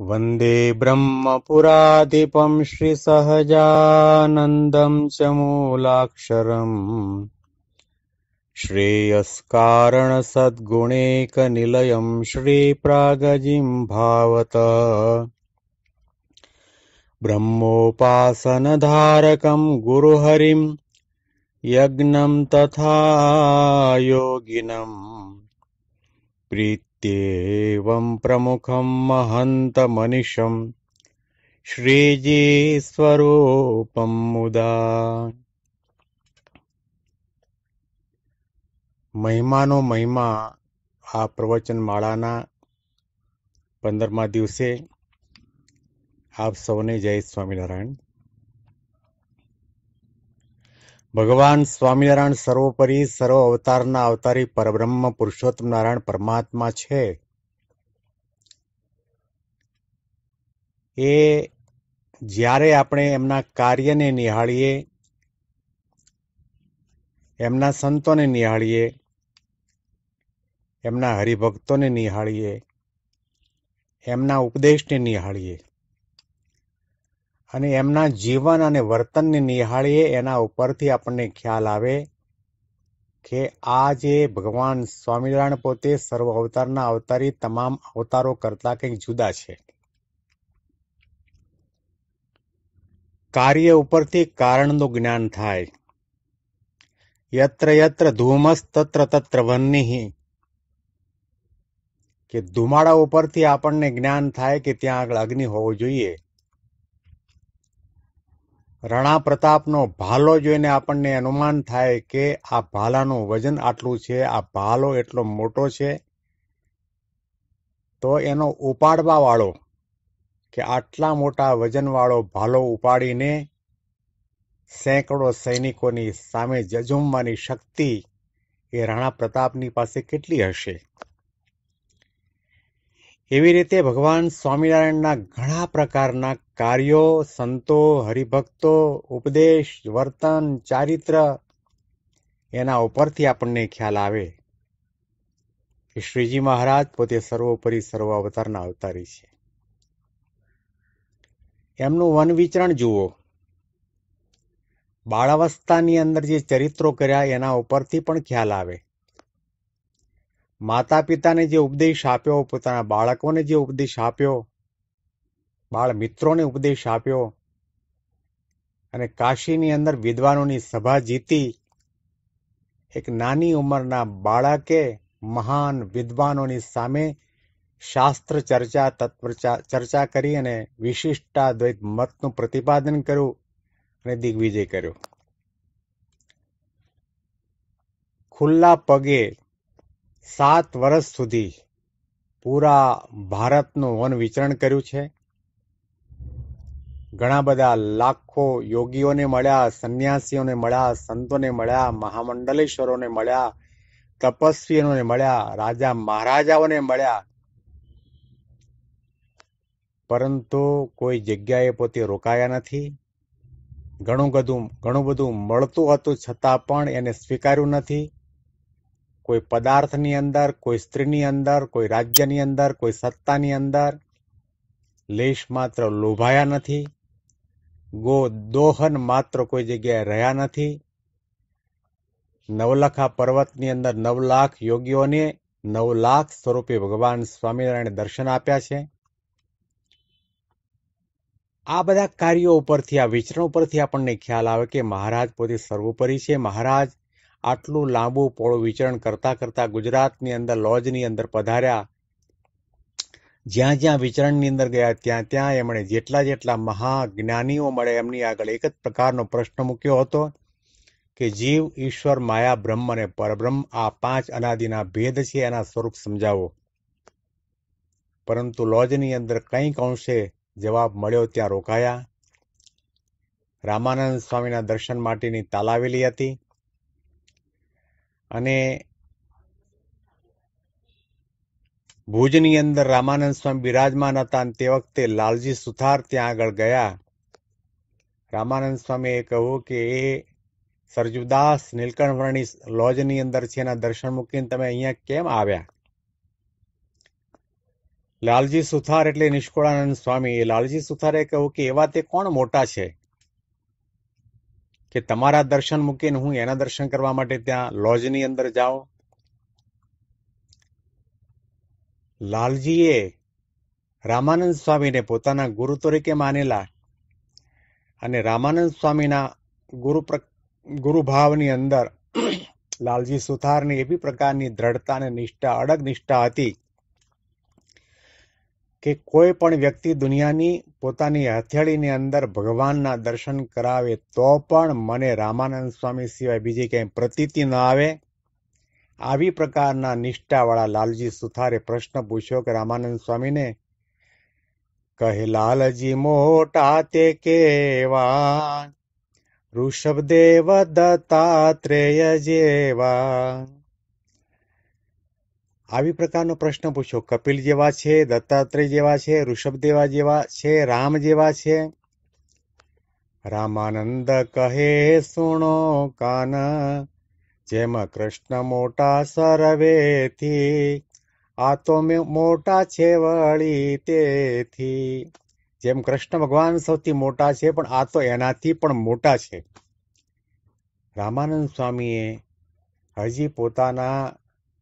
वन्दे ब्रह्मपुराधिपं श्रीसहजानन्दं च मूलाक्षरम्। श्रेयस्कारणसद्गुणैकनिलयं श्रीप्रागजिं भावत। ब्रह्मोपासनधारकं गुरुहरिं यज्ञं तथा योगिनम् प्रीत्येवं प्रमुखं महन्तमनिशं શ્રીજી મુદા મહિમાનો મહિમા આ પ્રવચન માળાના પંદરમા દિવસે આપ સૌને જય સ્વામિનારાયણ ભગવાન સ્વામિનારાયણ સર્વોપરી સર્વ અવતારના અવતારી પરબ્રહ્મ પુરુષોત્તમ નારાયણ પરમાત્મા છે. એ જ્યારે આપણે એમના કાર્યને નિહાળીએ, એમના સંતોને નિહાળીએ, એમના હરિભક્તોને નિહાળીએ, એમના ઉપદેશને નિહાળીએ અને એમના જીવન અને વર્તનને નિહાળીએ એના ઉપરથી આપણને ખ્યાલ આવે કે આ જે ભગવાન સ્વામિનારાયણ પોતે સર્વ અવતારના અવતારી તમામ અવતારો કરતા કંઈક જુદા છે. કાર્ય ઉપરથી કારણનું જ્ઞાન થાય. યત્ર યત્ર ધૂમસ તત્ર તત્ર વન્ની કે ધુમાડા ઉપરથી આપણને જ્ઞાન થાય કે ત્યાં આગળ અગ્નિ હોવો જોઈએ. રણા પ્રતાપનો ભાલો જોઈને આપણને અનુમાન થાય કે આ ભાલાનું વજન આટલું છે, આ ભાલો એટલો મોટો છે. તો એનો ઉપાડવાવાળો કે આટલા મોટા વજનવાળો ભાલો ઉપાડીને સેંકડો સૈનિકોની સામે જજુમવાની શક્તિ એ રાણા પ્રતાપની પાસે કેટલી હશે? એવી રીતે ભગવાન સ્વામિનારાયણના ઘણા પ્રકારના કાર્યો, સંતો, હરિભક્તો, ઉપદેશ, વર્તન, ચારિત્ર એના ઉપરથી આપણને ખ્યાલ આવે. કે શ્રીજી મહારાજ પોતે સર્વોપરી સર્વ અવતારના અવતારી છે. એમનું વન વિચરણ જુઓ. બાળાવસ્થાની અંદર જે ચરિત્રો કર્યા એના ઉપરથી પણ ખ્યાલ આવે. માતા પિતાને જે ઉપદેશ આપ્યો, પોતાના બાળકોને જે ઉપદેશ આપ્યો, બાળ મિત્રોને ઉપદેશ આપ્યો, અને કાશીની અંદર વિદ્વાનોની સભા જીતી, એક નાની ઉંમરના બાળકે મહાન વિદ્વાનોની સામે શાસ્ત્ર ચર્ચા તત્વ ચર્ચા કરી અને વિશિષ્ટાદ્વૈત મતનું પ્રતિપાદન કર્યું અને દિગ્વિજય કર્યો. ખુલ્લા પગે સાત વર્ષ સુધી પૂરા ભારતનું વન વિચરણ કર્યું છે. ઘણા બધા લાખો યોગીઓને મળ્યા, સંન્યાસીઓને મળ્યા, સંતોને મળ્યા, મહામંડલેશ્વરોને મળ્યા, તપસ્વીઓને મળ્યા, રાજા મહારાજાઓને મળ્યા. પરંતુ કોઈ જગ્યાએ પોતે રોકાયા નથી. ઘણું બધું ઘણું બધું મળતું હતું છતાં પણ એને સ્વીકાર્યું નથી. કોઈ પદાર્થની અંદર, કોઈ સ્ત્રીની અંદર, કોઈ રાજ્યની અંદર, કોઈ સત્તાની અંદર. લેશ માત્ર લોભાયા નથી. ગો દોહન માત્ર કોઈ જગ્યાએ રહ્યા નથી. નવલખા પર્વતની અંદર નવ લાખ યોગીઓને નવ લાખ સ્વરૂપે ભગવાન સ્વામિનારાયણ દર્શન આપ્યા છે. આ બધા કાર્યો ઉપરથી, આ વિચરણ ઉપરથી આપણને ખ્યાલ આવે કે મહારાજ પોતે સર્વોપરી છે. મહારાજ આટલું લાંબુ પોળું વિચરણ કરતા કરતા ગુજરાતની અંદર, લોજની અંદર પધાર્યા. જ્યાં જ્યાં વિચરણની અંદર ગયા, ત્યાં ત્યાં એમણે જેટલા જેટલા મહાજ્ઞાનીઓ મળે એમની આગળ એક જ પ્રકારનો પ્રશ્ન મૂક્યો હતો કે જીવ, ઈશ્વર, માયા, બ્રહ્મ અને પરબ્રહ્મ આ પાંચ અનાદિના ભેદ છે એના સ્વરૂપ સમજાવો. પરંતુ લોજની અંદર કંઈક અંશે જવાબ મળ્યો ત્યાં રોકાયા. રામાનંદ સ્વામીના દર્શન માટેની તાલાવેલી હતી. અને ભુજની અંદર રામાનંદ સ્વામી બિરાજમાન હતા તે વખતે લાલજી સુથાર ત્યાં આગળ ગયા. રામાનંદ સ્વામીએ કહ્યું કે, એ સરજુદાસ નીલકંઠવર્ણી લોજની અંદર છે, એના દર્શન મૂકીને તમે અહીંયા કેમ આવ્યા? લાલજી સુથાર એટલે નિષ્કુળાનંદ સ્વામી. લાલજી સુથારે કહ્યું કે એવા તે કોણ મોટા છે? કે તમારા દર્શન મૂકીને હું એના દર્શન કરવા માટે ત્યાં લોજની અંદર જાઓ લાલજીએ રામાનંદ સ્વામીને પોતાના ગુરુ તરીકે માનેલા અને રામાનંદ સ્વામીના ગુરુ ગુરુભાવની અંદર લાલજી સુથારની એવી પ્રકારની દ્રઢતા અને નિષ્ઠા, અડગ નિષ્ઠા હતી કે કોઈ પણ વ્યક્તિ દુનિયાની પોતાની હથેળીની અંદર ભગવાનના દર્શન કરાવે તો પણ મને રામાનંદ સ્વામી સિવાય બીજી ક્યાંય પ્રતીતિ ન આવે? આવી પ્રકારના નિષ્ઠાવાળા લાલજી સુથારે પ્રશ્ન પૂછ્યો કે રામાનંદ સ્વામીને, કહે, લાલજી, મોટા તે કેવા? ઋષભદેવ દત્તાત્રેય જેવા? આવી પ્રકારનો પ્રશ્ન પૂછો. કપિલ જેવા છે, દત્તાત્રેય જેવા છે ઋષભદેવા જેવા છે, રામ જેવા છે? રામાનંદ કહે, સુણો કાન, જેમ કૃષ્ણ મોટા સરવેથી, આ તો મોટા છે વળી તેથી. જેમ કૃષ્ણ ભગવાન સૌથી મોટા છે, પણ આ તો એનાથી પણ મોટા છે. રામાનંદ સ્વામીએ હજી પોતાના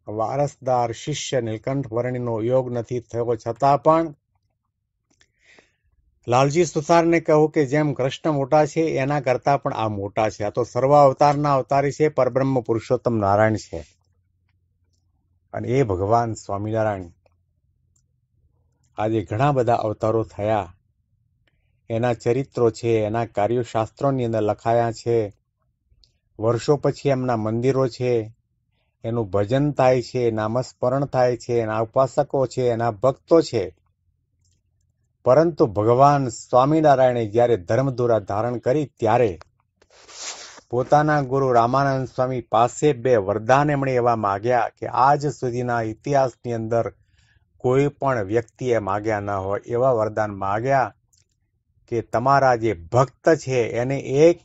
વારસદાર શિષ્ય નીલકંઠ વર્ણિનો યોગ નથી થયો છતાં પણ લાલજી સુથારને કહું કે જેમ કૃષ્ણ મોટા છે, એના કરતા પણ આ મોટા છે. આ તો સર્વ અવતારના અવતારી છે, પરબ્રહ્મ પુરુષોત્તમ નારાયણ છે. અને એ ભગવાન સ્વામિનારાયણ. આજે ઘણા બધા અવતારો થયા. એના ચરિત્રો છે, એના કાર્યશાસ્ત્રોની અંદર લખાયા છે. વર્ષો પછી એમના મંદિરો છે. એનું ભજન થાય છે નામસ્મરણ થાય છે, એના ઉપાસકો છે, એના ભક્તો છે. પરંતુ ભગવાન સ્વામિનારાયણે જ્યારે ધર્મધુરા ધારણ કરી ત્યારે પોતાના ગુરુ રામાનંદ સ્વામી પાસે બે વરદાન એમણે એવા માગ્યા કે આજ સુધીના ઇતિહાસની અંદર કોઈ પણ વ્યક્તિએ માગ્યા ન હોય એવા વરદાન માગ્યા કે તમારા જે ભક્ત છે એને એક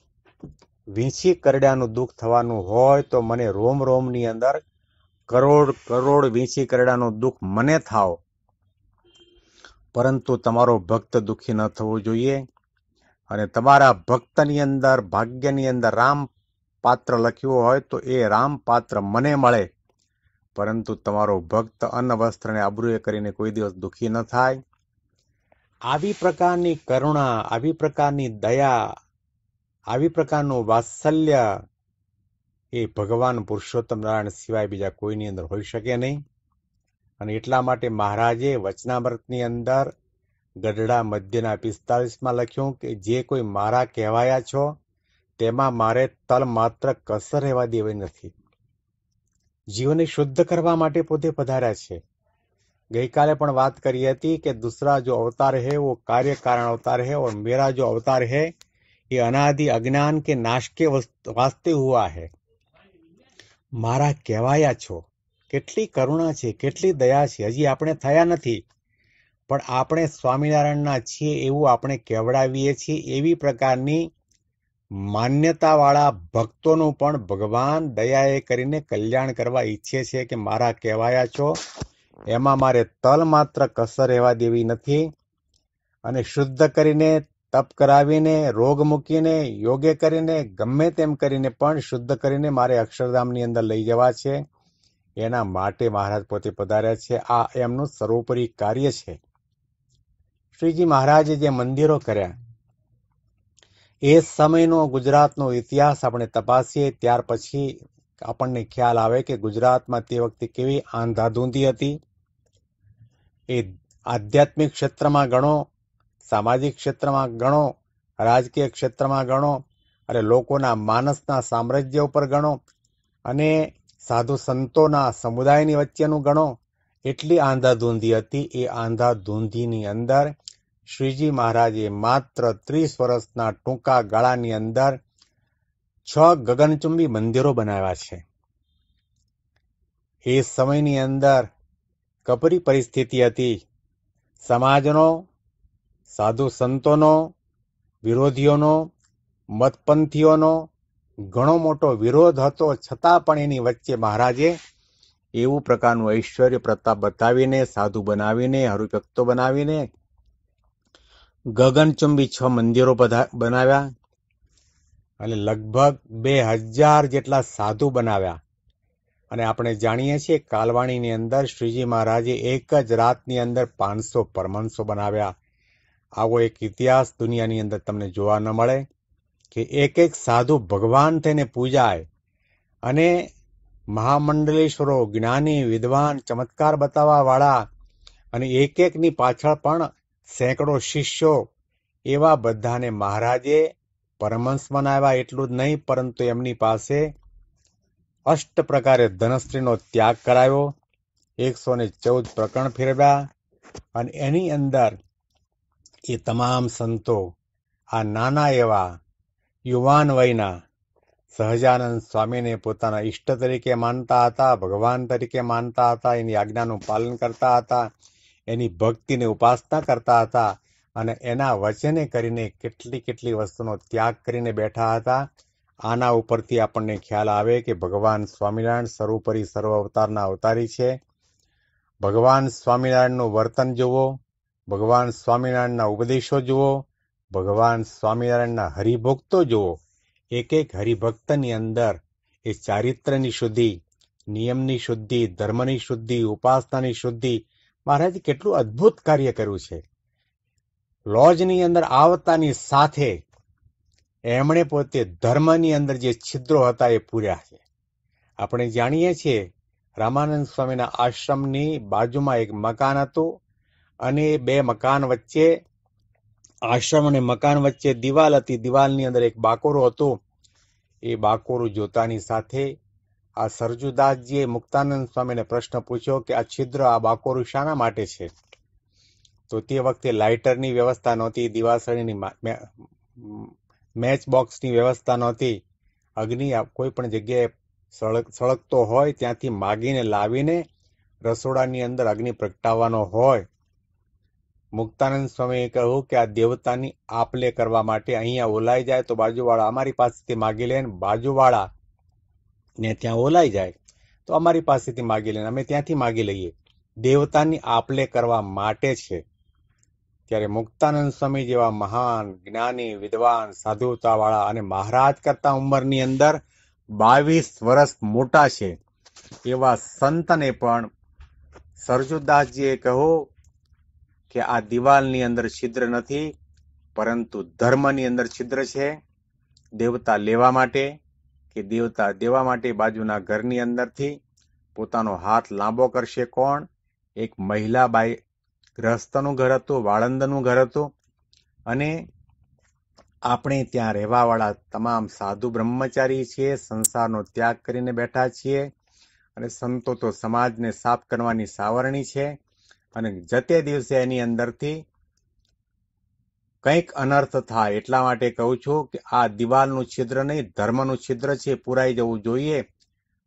વીંછી કરડાનું દુઃખ થવાનું હોય તો મને રોમ રોમની અંદર કરોડ કરોડ વીંછી કરડાનું દુઃખ મને થાવ. પરંતુ તમારો ભક્ત દુઃખી ન થવો જોઈએ અને તમારા ભક્તની અંદર, ભાગ્યની અંદર રામ પાત્ર લખ્યું હોય તો એ રામ પાત્ર મને મળે. પરંતુ તમારો ભક્ત અન્ન વસ્ત્રને આબરૂએ કરીને કોઈ દિવસ દુઃખી ન થાય. આવી પ્રકારની કરુણા, આવી પ્રકારની દયા આવી પ્રકારનું વાત્સલ્ય એ ભગવાન પુરુષોત્તમ નારાયણ સિવાય બીજા કોઈની અંદર હોઈ શકે નહીં. અને એટલા માટે મહારાજે વચનામૃતની અંદર ગઢડા મધ્યના પિસ્તાલીસમાં લખ્યું કે, જે કોઈ મારા કહેવાયા છો, તેમાં મારે તલ માત્ર કસર રહેવા દેવી નથી. જીવને શુદ્ધ કરવા માટે પોતે પધાર્યા છે. ગઈકાલે પણ વાત કરી હતી કે, દૂસરા જો અવતાર હે, વો કાર્ય કારણ અવતાર હે ઓર મેરા જો અવતાર હે ये अनादि अज्ञान के नाश के वास्ते हुआ है મારા કહેવાયા છો કેટલી કરુણા છે કેટલી દયા છે હજી આપણે થયા નથી પણ આપણે સ્વામિનારાયણના છીએ એવું આપણે કહેવડાવીએ છીએ એવી પ્રકારની માન્યતાવાળા ભક્તોનું પણ ભગવાન દયાએ કરીને કલ્યાણ કરવા ઈચ્છે છે કે મારા કહેવાયા છો એમાં મારે તલ માત્ર કસર રહેવા દેવી નથી અને શુદ્ધ કરીને તપ કરાવીને, રોગ મૂકીને, યોગે કરીને, ગમે તેમ કરીને પણ શુદ્ધ કરીને મારે અક્ષરધામની અંદર લઈ જવા છે. એના માટે મહારાજ પોતે પધાર્યા છે. આ એમનું સર્વોપરી કાર્ય છે. શ્રીજી મહારાજે જે મંદિરો કર્યા, એ સમયનો ગુજરાતનો ઇતિહાસ આપણે તપાસીએ, ત્યાર પછી આપણને ખ્યાલ આવે કે ગુજરાતમાં તે વખતે કેવી આંધાધૂંધી હતી. એ આધ્યાત્મિક ક્ષેત્રમાં ગણો સામાજિક ક્ષેત્રમાં ગણો, રાજકીય ક્ષેત્રમાં ગણો, અને લોકોના માનસના સામ્રાજ્ય ઉપર ગણો, અને સાધુ સંતોના સમુદાયની વચ્ચેનું ગણો. એટલી આંધાધૂંધી હતી. એ આંધાધૂંધીની અંદર શ્રીજી મહારાજે માત્ર ત્રીસ વર્ષના ટૂંકા ગાળાની અંદર છ ગગનચુંબી મંદિરો બનાવ્યા છે. એ સમયની અંદર કપરી પરિસ્થિતિ હતી. સમાજનો સાધુ સંતોનો, વિરોધીઓનો, મતપંથીઓનો ઘણો મોટો વિરોધ હતો. છતાં પણ એની વચ્ચે મહારાજે એવું પ્રકારનું ઐશ્વર્ય, પ્રતાપ બતાવીને, સાધુ બનાવીને, હરિભક્તો બનાવીને, ગગનચુંબી છ મંદિરો બનાવ્યા અને લગભગ બે હજાર જેટલા સાધુ બનાવ્યા. અને આપણે જાણીએ છીએ, કાલવાણીની અંદર શ્રીજી મહારાજે એક જ રાતની અંદર પાંચસો પરમહંસો બનાવ્યા. આવો એક ઇતિહાસ દુનિયાની અંદર તમને જોવા ન મળે કે એક એક સાધુ ભગવાન થઈને પૂજાય અને મહામંડલેશ્વરો, જ્ઞાની, વિદ્વાન, ચમત્કાર બતાવવાવાળા અને એક એકની પાછળ પણ સેંકડો શિષ્યો એવા બધાને મહારાજે પરમહંસ બનાવ્યા એટલું જ નહીં, પરંતુ એમની પાસે અષ્ટ પ્રકારે ધનશ્રીનો ત્યાગ કરાયો, એકસો ને ચૌદ પ્રકરણ ફેરવ્યા અને એની અંદર એ તમામ સંતો, આ નાના એવા યુવાન વયના સહજાનંદ સ્વામીને પોતાના ઈષ્ટ તરીકે માનતા હતા, ભગવાન તરીકે માનતા હતા, એની આજ્ઞાનું પાલન કરતા હતા, એની ભક્તિને ઉપાસના કરતા હતા અને એના વચને કરીને કેટલી કેટલી વસ્તુનો ત્યાગ કરીને બેઠા હતા. આના ઉપરથી આપણને ખ્યાલ આવે કે ભગવાન સ્વામિનારાયણ સર્વોપરી સર્વ અવતારના અવતારી છે. ભગવાન સ્વામિનારાયણનું વર્તન જુઓ. ભગવાન સ્વામિનારાયણના ઉપદેશો જુઓ, ભગવાન સ્વામિનારાયણના હરિભક્તો જુઓ. એક એક હરિભક્તની અંદર એ ચારિત્રની શુદ્ધિ, નિયમની શુદ્ધિ, ધર્મની શુદ્ધિ, ઉપાસનાની શુદ્ધિ. મહારાજ, કેટલું અદ્ભુત કાર્ય કર્યું છે. લોજની અંદર આવતાની સાથે એમણે પોતે ધર્મની અંદર જે છિદ્રો હતા એ પૂર્યા છે. આપણે જાણીએ છીએ રામાનંદ સ્વામીના આશ્રમની બાજુમાં એક મકાન હતું. અને બે મકાન વચ્ચે, આશ્રમ અને મકાન વચ્ચે દિવાલ હતી. દિવાલની અંદર એક બાકોરો હતો. એ બાકોરું જોતાની સાથે આ સરજુદાસજીએ મુક્તાનંદ સ્વામીને પ્રશ્ન પૂછ્યો કે આ છિદ્ર આ બાકોરું શાના માટે છે? તો તે વખતે લાઇટરની વ્યવસ્થા નહોતી, દિવાસળીની મેચ બોક્સની વ્યવસ્થા નહોતી. અગ્નિ કોઈ પણ જગ્યાએ સળગ, સળગતો હોય, ત્યાંથી માગીને લાવીને રસોડાની અંદર અગ્નિ પ્રગટાવવાનો હોય. મુક્તાનંદ સ્વામીએ કહ્યું કે આ દેવતાની આપલે કરવા માટે અહીંયા ઓલાઈ જાય તો બાજુવાળા અમારી પાસેથી માગી લે બાજુવાળા ને ત્યાં ઓલાઈ જાય તો અમારી પાસેથી માગી લે અમે ત્યાંથી માગી લઈએ. દેવતાની આપલે કરવા માટે છે. ત્યારે મુક્તાનંદ સ્વામી જેવા મહાન, જ્ઞાની, વિદ્વાન, સાધુતાવાળા અને મહારાજ કરતા ઉંમરની અંદર બાવીસ વર્ષ મોટા છે. એવા સંતને પણ સરજુદાસજીએ કહ્યું કે આ દિવાલની અંદર છિદ્ર નથી, પરંતુ ધર્મની અંદર છિદ્ર છે, દેવતા લેવા માટે કે દેવતા દેવા માટે બાજુના ઘરની અંદરથી પોતાનો હાથ લાંબો કરશે કોણ? એક મહિલા બાઈ ગ્રસ્તનું ઘર હતું, વાળંદનું ઘર હતું અને આપણે ત્યાં રહેવાવાળા તમામ સાધુ બ્રહ્મચારી છીએ, સંસારનો ત્યાગ કરીને બેઠા છીએ અને સંતો તો સમાજને સાફ કરવાની સાવરણી છે. અને જતે દિવસે એની અંદરથી કંઈક અનર્થ થાય. એટલા માટે કહું છું કે આ દિવાલનું છિદ્ર નહીં, ધર્મનું છિદ્ર છે પુરાઈ જવું જોઈએ.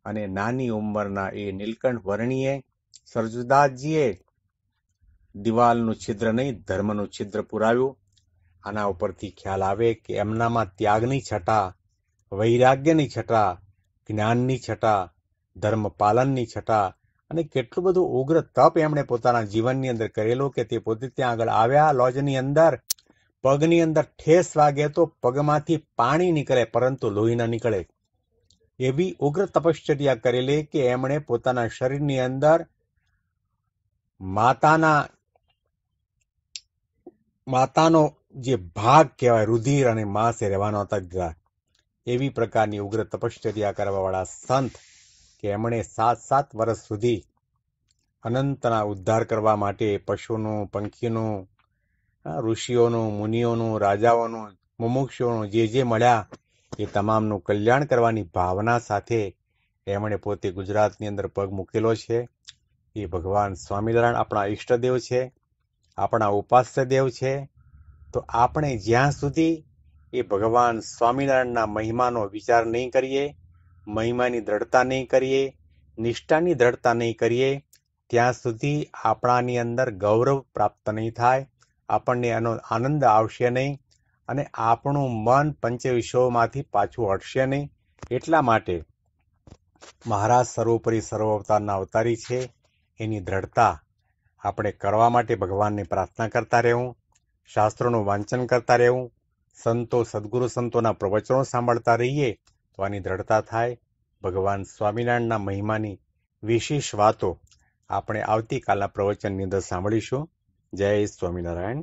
અને નાની ઉંમરના એ નીલકંઠ વર્ણીએ, સરજુદાસજીએ દિવાલનું છિદ્ર નહીં, ધર્મનું છિદ્ર પુરાવ્યું. આના ઉપરથી ખ્યાલ આવે કે એમનામાં ત્યાગની છટા, વૈરાગ્યની છટા, જ્ઞાનની છટા ધર્મ પાલનની છટા અને કેટલું બધું ઉગ્ર તપ એમણે પોતાના જીવનની અંદર કરેલું કે તે પોતે ત્યાં આગળ આવ્યા, લોજની અંદર, પગની અંદર ઠેસ વાગે તો પગમાંથી પાણી નીકળે, પરંતુ લોહી ન નીકળે. એવી ઉગ્ર તપશ્ચર્યા કરેલી કે એમણે પોતાના શરીરની અંદર માતાના, માતાનો જે ભાગ કહેવાય, રુધિર અને માંસે રહેવાનો હતા એવી પ્રકારની ઉગ્ર તપશ્ચર્યા કરવાવાળા સંત કે એમણે સાત સાત વર્ષ સુધી અનંતના ઉદ્ધાર કરવા માટે પશુનું, પંખીનું ઋષિઓનું, મુનિઓનું, રાજાઓનું મુમુક્ષુઓનું જે જે મળ્યા, એ તમામનું કલ્યાણ કરવાની ભાવના સાથે એમણે પોતે ગુજરાતની અંદર પગ મૂકેલો છે. એ ભગવાન સ્વામિનારાયણ આપણા ઈષ્ટદેવ છે, આપણા ઉપાસ્ય દેવ છે. તો આપણે જ્યાં સુધી એ ભગવાન સ્વામિનારાયણના મહિમાનો વિચાર નહીં કરીએ મહિમાની દ્રઢતા નહીં કરીએ, નિષ્ઠાની દ્રઢતા નહીં કરીએ, ત્યાં સુધી આપણાની અંદર ગૌરવ પ્રાપ્ત નહીં થાય, આપણને એનો આનંદ આવશે નહીં અને આપણું મન પંચ વિષયોમાંથી પાછું હટશે નહીં. એટલા માટે મહારાજ સર્વોપરી સર્વ અવતારના અવતારી છે. એની દ્રઢતા આપણે કરવા માટે ભગવાનને પ્રાર્થના કરતા રહેવું, શાસ્ત્રોનું વાંચન કરતા રહેવું, સંતો, સદગુરુ સંતોના પ્રવચનો સાંભળતા રહીએ તો દ્રઢતા થાય, ભગવાન સ્વામિનારાયણના મહિમાની વિશેષ વાતો આપણે આવતીકાલના પ્રવચનની અંદર સાંભળીશું. જય સ્વામિનારાયણ.